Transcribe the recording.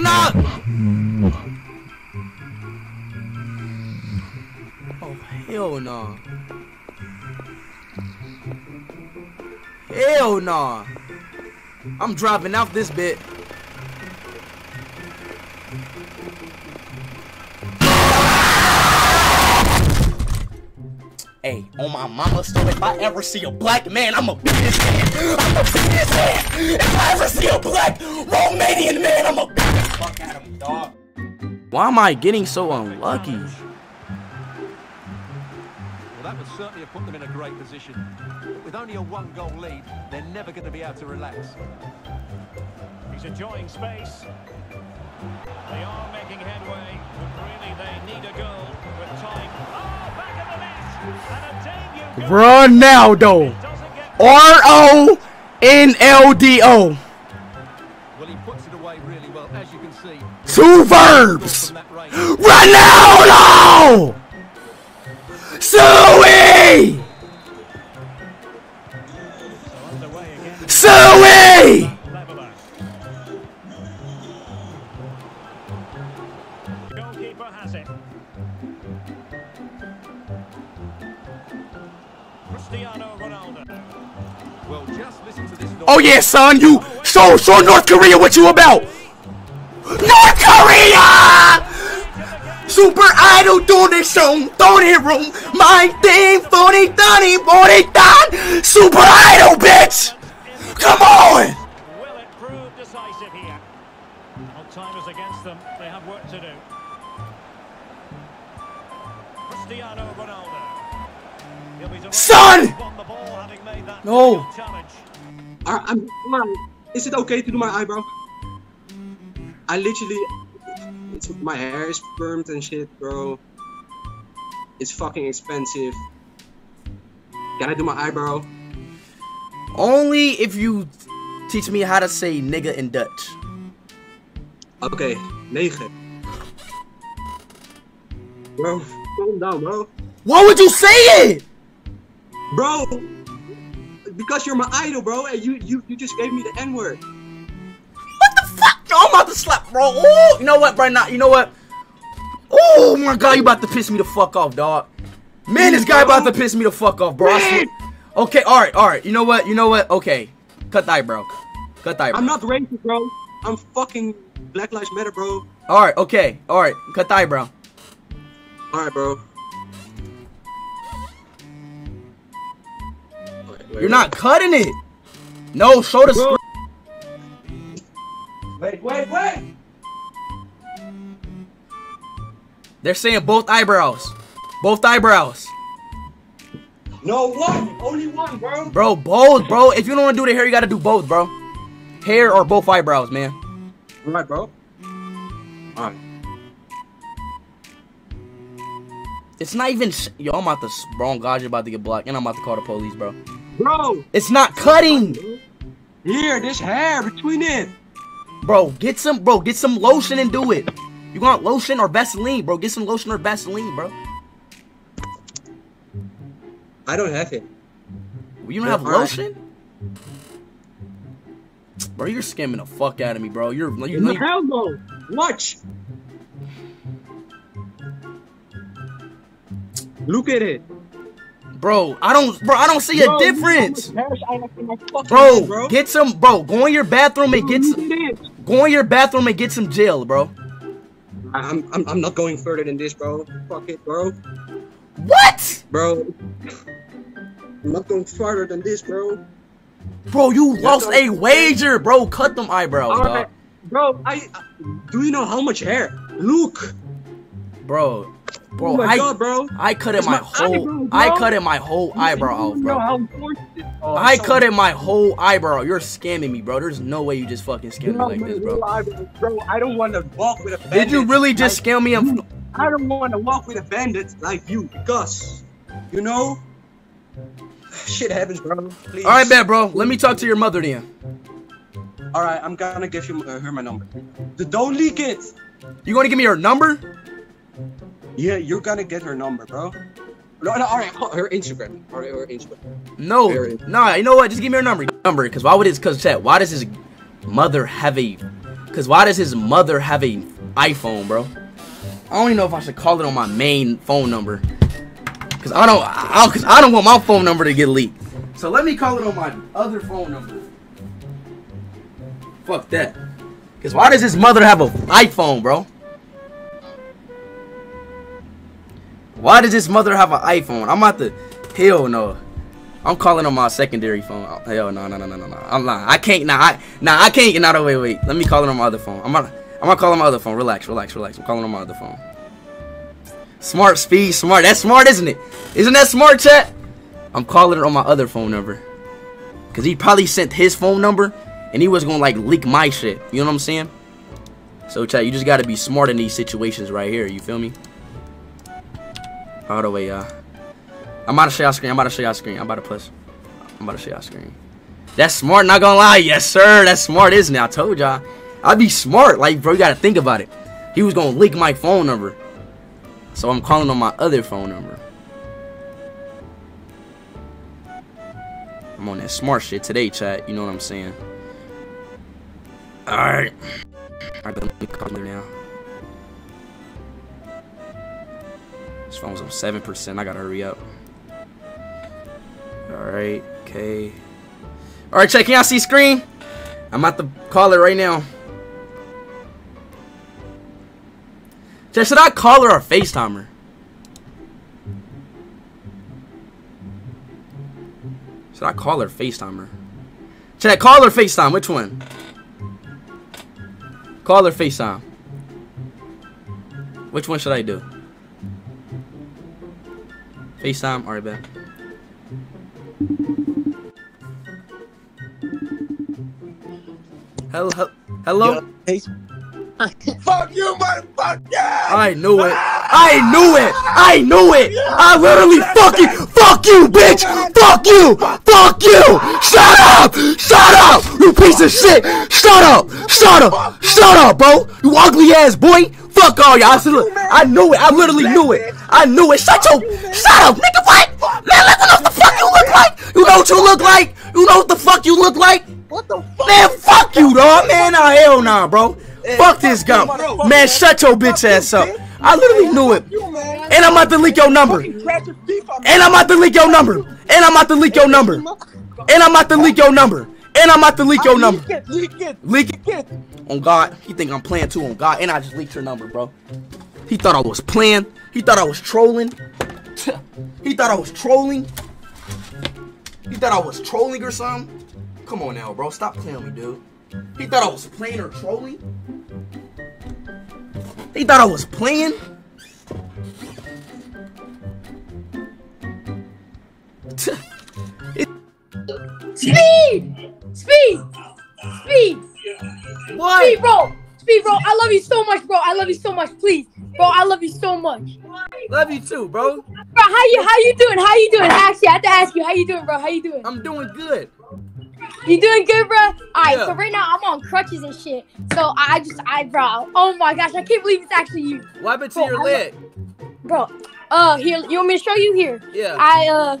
knock. Oh hell no. Hell no. I'm dropping out this bit. Hey, on my mama still, if I ever see a black man, I'ma beat. I'ma. If I ever see a black Romanian man, I'ma beat the fuck out of him, dog. Why am I getting so unlucky? Well, that would certainly have put them in a great position. But with only a one-goal lead, they're never going to be able to relax. He's enjoying space. They are making headway, but really they need a goal with time. Oh, back of the net! And a debut goal. Ronaldo. Doesn't really well, as you can see. Two verbs. From that range. Ronaldo. Suey. underway. Suey. Goalkeeper has it. Cristiano Ronaldo. Well, just listen to this. Oh yeah, son. You show show North Korea what you about. North Korea. Super Idol doing this song, room, my thing, funny, dunny, body done, Super Idol, bitch! Come on! Will it prove decisive here? Well, time is against them. They have work to do. Cristiano Ronaldo. He'll be delighted Son! to have won the ball, having made that No. challenge. I, I'm, come on. Is it okay to do my eyebrow? I literally, mm, it's, my hair is permed and shit, bro. It's fucking expensive. Can I do my eyebrow? Only if you teach me how to say nigga in Dutch. Okay, 9. Bro, calm down, bro. Why would you say it? Bro, because you're my idol, bro, and you you, you just gave me the N about to slap, bro. Ooh, you know what, bro? Now, you know what? Oh my god, you about to piss me the fuck off, dog. Man, this guy about to piss me the fuck off, bro. Okay, alright, alright. You know what? You know what? Okay. Cut the bro. Cut the eyebrow. I'm not racist, bro. I'm fucking Black Lives Matter, bro. Alright, okay. Alright. Cut the bro. Alright, bro. You're not cutting it. No, show the screen. Wait, wait! They're saying both eyebrows. Both eyebrows. No, one! Only one, bro! Bro, both, bro. If you don't want to do the hair, you got to do both, bro. Hair or both eyebrows, man. Alright, bro. Alright. It's not even. Yo, I'm about to. Bro, God, you're about to get blocked, and I'm about to call the police, bro. Bro! It's not cutting, Here, this hair between it! Bro. Get some, bro. Get some lotion and do it. You want lotion or Vaseline, bro? Get some lotion or Vaseline, bro. I don't have it. You don't have Alright. lotion, bro. You're scamming the fuck out of me, bro. You're, you, No, you, hell no! Watch! Look at it! bro. I don't, bro. I don't see a Bro, you know how difference, much hair I have in my fucking bro. head, bro. Get some, bro. Go in your bathroom and get Look some. Go in your bathroom and get some gel, bro. I'm, I'm, I'm not going further than this, bro. Fuck it, bro. What? Bro. I'm not going further than this, bro. Bro, you lost a wager, bro. Cut them eyebrows, Alright. dog. Bro, I. Do you know how much hair? Look! Bro, bro, oh my I, god, bro. I cut in my my whole, eyebrow, I cut in my whole eyebrow off, bro. important. Oh, I so- cut in my whole eyebrow. You're scamming me, bro. There's no way you just fucking scammed me like this, bro. Bro, I don't want to walk with a bandit. Did you really just like scam me? I don't want to walk with a bandit like you because, you know, shit happens, bro. Please. All right, bet, bro. Let me talk to your mother then. All right, I'm gonna give you uh, her my number. The don't leak it. You gonna give me her number? Yeah, you're gonna get her number, bro. No, no, all right, her Instagram, or her Instagram. No, Very. nah. You know what? Just give me her number. Number, cause why would it? Cause chat. Why does his mother have a Cause why does his mother have a iPhone, bro? I don't even know if I should call it on my main phone number. Cause I don't, I cause I don't want my phone number to get leaked. So let me call it on my other phone number. Fuck that. Cause why does his mother have an iPhone, bro? Why does this mother have an iPhone? I'm about to, hell no. I'm calling on my secondary phone. Oh, hell no, no, no, no, no, no. I'm lying. I can't. Nah, I, nah, I can't. Nah, no, wait, wait. Let me call it on my other phone. I'm gonna, I'm gonna call on my other phone. Relax, relax, relax. I'm calling on my other phone. Smart speed, smart. That's smart, isn't it? Isn't that smart, chat? I'm calling it on my other phone number. Cause he probably sent his phone number, and he was gonna like leak my shit. You know what I'm saying? So, chat, you just gotta be smart in these situations right here. You feel me? All the way, y'all. I'm about to show y'all screen. I'm about to show y'all screen. I'm about to push. I'm about to show y'all screen. That's smart, not gonna lie. Yes, sir. That's smart, isn't it? I told y'all. I'd be smart. Like, bro, you gotta think about it. He was gonna leak my phone number. So I'm calling on my other phone number. I'm on that smart shit today, chat. You know what I'm saying? Alright. Alright, let me call her now. This phone's on 7%. I gotta hurry up. Alright, okay. Alright, check. Can y'all see screen? I'm about to call her right now. Check, should I call her or FaceTime her? Should I call her FaceTime her? Check, call her FaceTime. Which one? Call her FaceTime. Which one should I do? FaceTime? Alright, bet. Hello, he- hello. Fuck you, motherfucker! I knew it. I knew it. I knew it. I literally fucking fuck you, bitch. Fuck you. Fuck you. Shut up. Shut up. You piece of shit. Shut up. Shut up. Shut up, bro. You ugly ass boy. Fuck all y'all. I knew it. I literally knew it. I knew it. Shut your. Shut up, nigga. What? Man, look what the fuck you look like. You know what you look like. You know what the fuck you look like. What the fuck? Man, fuck you, dog. Man, nah, hell nah, bro. Fuck this gum. Man, shut your bitch ass up. I literally knew it. You. And I'm about to leak your number. And Crash your teeth on I'm about to leak your number. And I'm about to leak your number. And I'm about to leak your number. And I'm about to leak your number. Leak it, leak it, Leak it. leak it. On God. He think I'm playing too on God. And I just leaked your number, bro. He thought I was playing. He thought I was trolling. He thought I was trolling. He thought I was trolling or something. Come on now, bro. Stop playing me, dude. He thought I was playing or trolling. He thought I was playing. Speed! Speed! Speed! what? Speed, bro! Speed, bro! I love you so much, bro! I love you so much, please! Bro, I love you so much. Love you too, bro. Bro, how you how you doing? How you doing? Actually, I have to ask you, how you doing, bro? How you doing? I'm doing good. You doing good, bro? Alright, Yeah. so right now I'm on crutches and shit. So I just I bro, oh my gosh, I can't believe it's actually you. What happened to Bro, your leg? Bro. Uh here you want me to show you here? Yeah. I uh